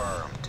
confirmed.